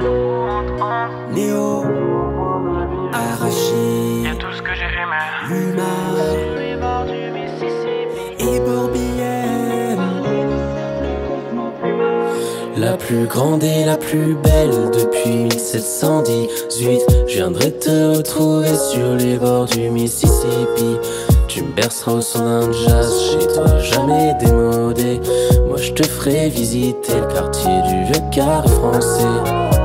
Néo, Arachi, Y'a tout ce que j'ai aimé. Luna. Et Bourbienne. La plus grande et la plus belle depuis 1718 Je viendrai te retrouver sur les bords du Mississippi. Tu me berceras au son d'un jazz, chez toi jamais démodé. Moi je te ferai visiter le quartier du vieux carré français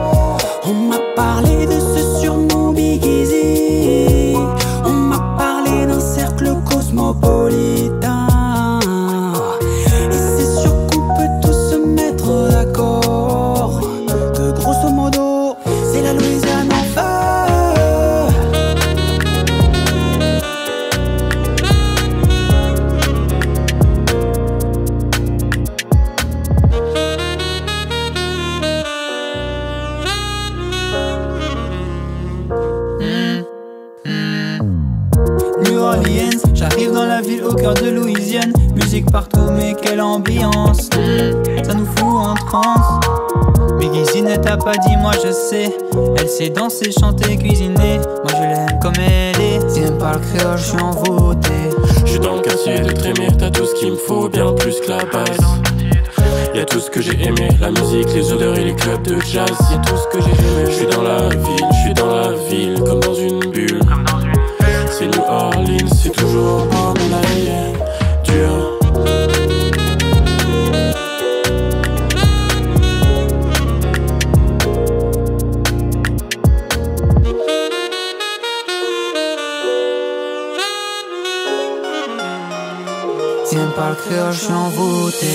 au cœur de Louisiane. Musique partout, mais quelle ambiance! Ça nous fout en transe. Biggie si ne t'a pas dit, moi je sais. Elle sait danser, chanter, cuisiner. Moi je l'aime comme elle est. Si elle parle créole, je suis envoûté. Je suis dans le quartier de Trémire, t'as tout ce qu'il me faut, bien plus que la base Y'a tout ce que j'ai aimé, la musique, les odeurs et les clubs de jazz Y'a tout ce que j'ai aimé, je suis dans la ville, je suis dans la ville, comme dans une bulle C'est New Orleans, c'est toujours tiennent par le je suis envoûté.